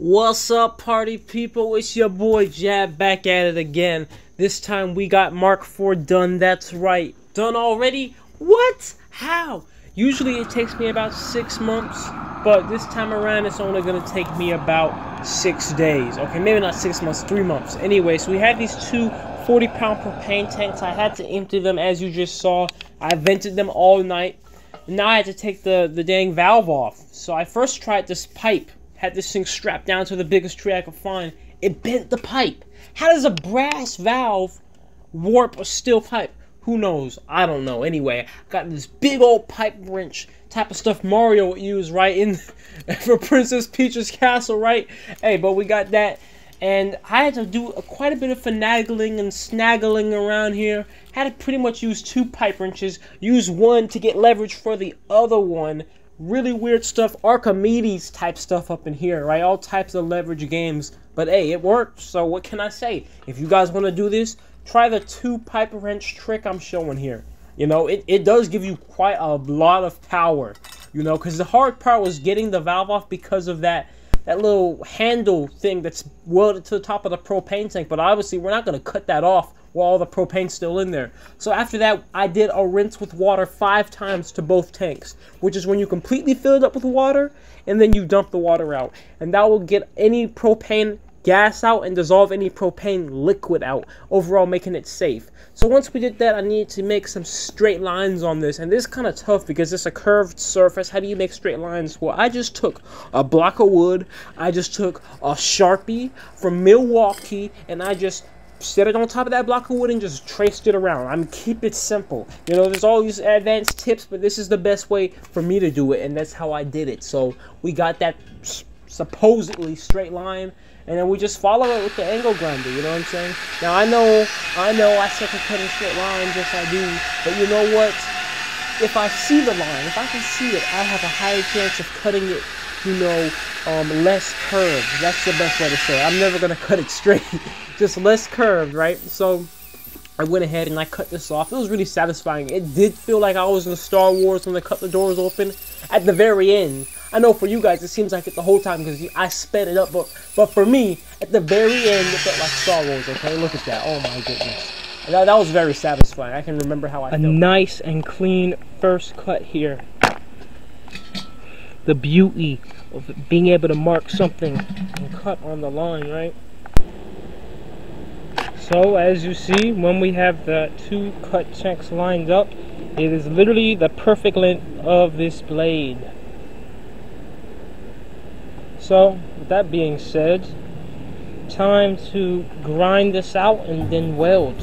What's up, party people? It's your boy Jab back at it again. This time we got Mark IV done. That's right. Done already? What? How? Usually it takes me about six months, but this time around it's only gonna take me about six days. Okay, maybe not six months, three months. Anyway, so we have these two 40 pound propane tanks. I had to empty them as you just saw. I vented them all night. Now I had to take the, the dang valve off. So I first tried this pipe had this thing strapped down to the biggest tree I could find. It bent the pipe. How does a brass valve warp a steel pipe? Who knows? I don't know. Anyway, I got this big old pipe wrench type of stuff Mario would use, right? In for Princess Peach's castle, right? Hey, but we got that. And I had to do a, quite a bit of finagling and snaggling around here. Had to pretty much use two pipe wrenches. Use one to get leverage for the other one really weird stuff, Archimedes type stuff up in here, right? All types of leverage games. But hey, it worked, so what can I say? If you guys want to do this, try the two pipe wrench trick I'm showing here. You know, it, it does give you quite a lot of power, you know, because the hard part was getting the valve off because of that that little handle thing that's welded to the top of the propane tank. But obviously, we're not going to cut that off while the propane's still in there. So after that, I did a rinse with water five times to both tanks, which is when you completely fill it up with water and then you dump the water out. And that will get any propane gas out and dissolve any propane liquid out, overall making it safe. So once we did that, I needed to make some straight lines on this, and this is kind of tough because it's a curved surface. How do you make straight lines? Well, I just took a block of wood, I just took a Sharpie from Milwaukee, and I just set it on top of that block of wood and just traced it around. I mean, keep it simple. You know, there's all these advanced tips, but this is the best way for me to do it, and that's how I did it. So we got that supposedly straight line, and then we just follow it with the angle grinder. You know what I'm saying? Now I know, I know, I suck at cutting straight lines, yes I do. But you know what? If I see the line, if I can see it, I have a higher chance of cutting it you know, um, less curved. That's the best way to say it. I'm never going to cut it straight. Just less curved, right? So I went ahead and I cut this off. It was really satisfying. It did feel like I was in Star Wars when they cut the doors open at the very end. I know for you guys it seems like it the whole time because I sped it up, but but for me, at the very end, it felt like Star Wars. Okay, look at that. Oh my goodness. That, that was very satisfying. I can remember how I A felt. nice and clean first cut here the beauty of being able to mark something and cut on the line, right? So as you see, when we have the two cut checks lined up, it is literally the perfect length of this blade. So, with that being said, time to grind this out and then weld.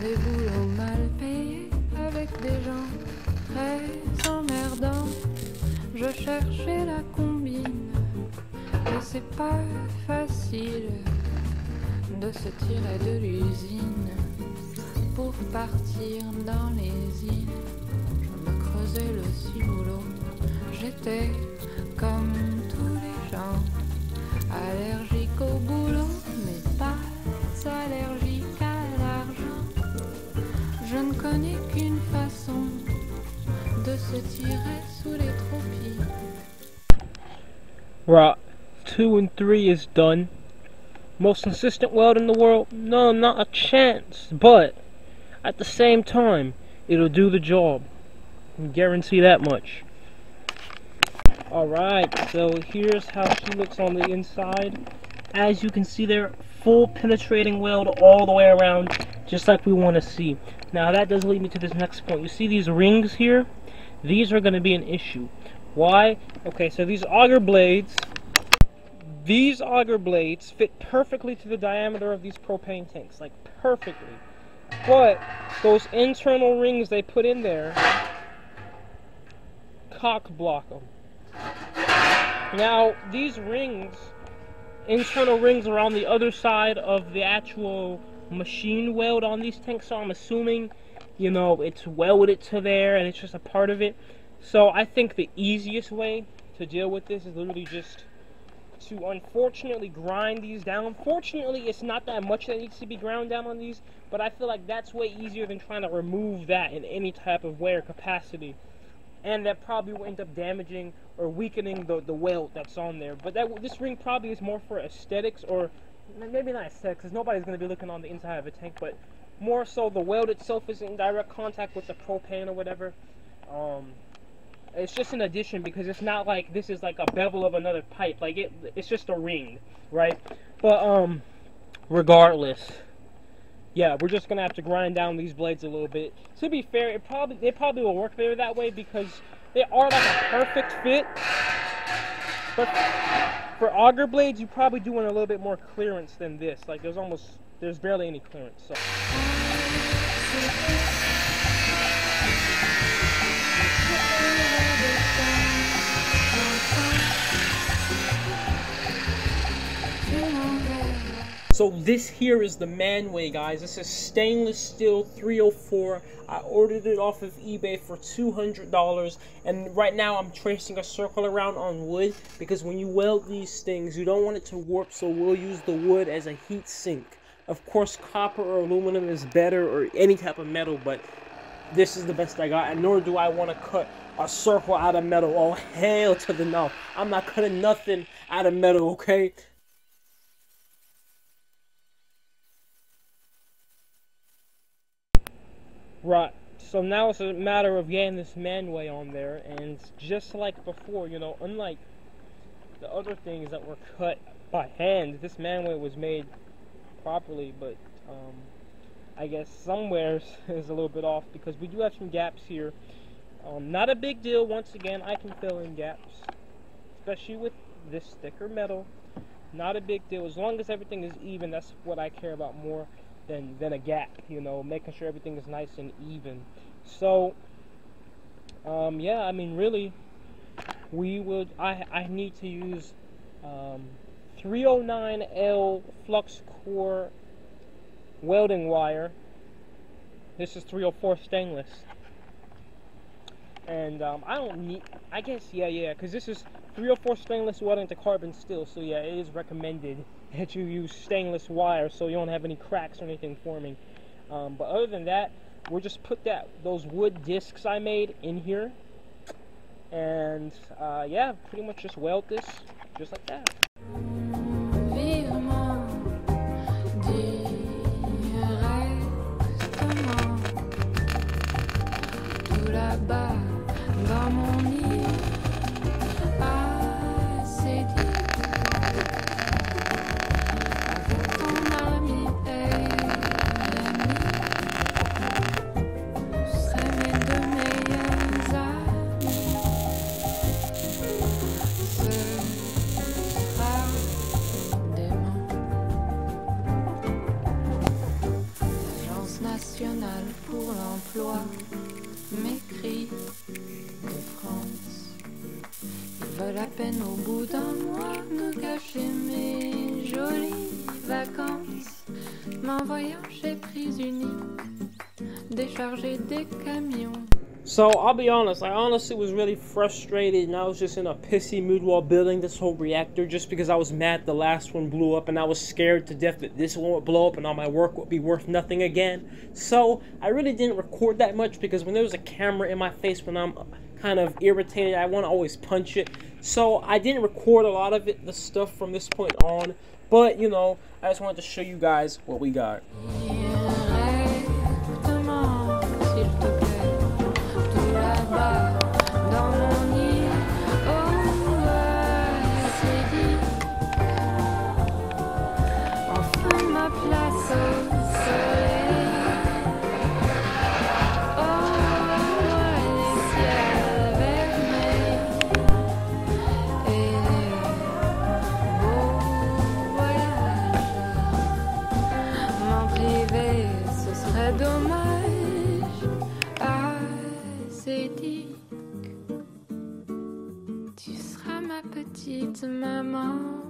Des boulots mal payés avec des gens très emmerdants. Je cherchais la combine, mais c'est pas facile de se tirer de l'usine pour partir dans les îles. Je me creusais le ciboulot, j'étais Right, two and three is done. Most consistent weld in the world? No, not a chance. But at the same time, it'll do the job. I guarantee that much. Alright, so here's how she looks on the inside. As you can see there, full penetrating weld all the way around, just like we want to see. Now that does lead me to this next point. You see these rings here? These are going to be an issue. Why? Okay, so these auger blades, these auger blades fit perfectly to the diameter of these propane tanks, like perfectly. But those internal rings they put in there cock block them. Now, these rings, internal rings are on the other side of the actual machine weld on these tanks, so I'm assuming, you know, it's welded to there and it's just a part of it. So I think the easiest way to deal with this is literally just to unfortunately grind these down. Fortunately, it's not that much that needs to be ground down on these, but I feel like that's way easier than trying to remove that in any type of wear capacity. And that probably will end up damaging or weakening the, the welt that's on there. But that this ring probably is more for aesthetics or maybe not aesthetics because nobody's going to be looking on the inside of a tank, but more so the weld itself is in direct contact with the propane or whatever. Um, it's just an addition because it's not like this is like a bevel of another pipe. Like it, it's just a ring, right? But um, regardless, yeah, we're just gonna have to grind down these blades a little bit. To be fair, it probably they probably will work better that way because they are like a perfect fit. But for auger blades, you probably do want a little bit more clearance than this. Like there's almost there's barely any clearance. So. So this here is the Manway, guys. This is stainless steel 304. I ordered it off of eBay for $200. And right now I'm tracing a circle around on wood because when you weld these things, you don't want it to warp. So we'll use the wood as a heat sink. Of course, copper or aluminum is better or any type of metal, but this is the best I got. And nor do I want to cut a circle out of metal. Oh, hell to the no. I'm not cutting nothing out of metal, okay? Right. So now it's a matter of getting this manway on there, and just like before, you know, unlike the other things that were cut by hand, this manway was made properly, but um, I guess somewhere is a little bit off because we do have some gaps here. Um, not a big deal, once again, I can fill in gaps, especially with this thicker metal. Not a big deal, as long as everything is even, that's what I care about more than than a gap. You know, making sure everything is nice and even. So, um, yeah, I mean, really, we would. I I need to use um, 309L flux core welding wire. This is 304 stainless. And um, I don't need, I guess, yeah, yeah, because this is 304 stainless welding to carbon steel. So yeah, it is recommended that you use stainless wire so you don't have any cracks or anything forming. Um, but other than that, we'll just put that those wood discs I made in here. And uh, yeah, pretty much just weld this just like that. La peine au bout d'un mois me gâcher mes jolies vacances. M'envoyant chez Prise décharger des camions. So I'll be honest, I honestly was really frustrated and I was just in a pissy mood while building this whole reactor just because I was mad the last one blew up and I was scared to death that this one would blow up and all my work would be worth nothing again. So I really didn't record that much because when there was a camera in my face when I'm kind of irritated, I want to always punch it. So I didn't record a lot of it, the stuff from this point on, but you know, I just wanted to show you guys what we got. Petite maman.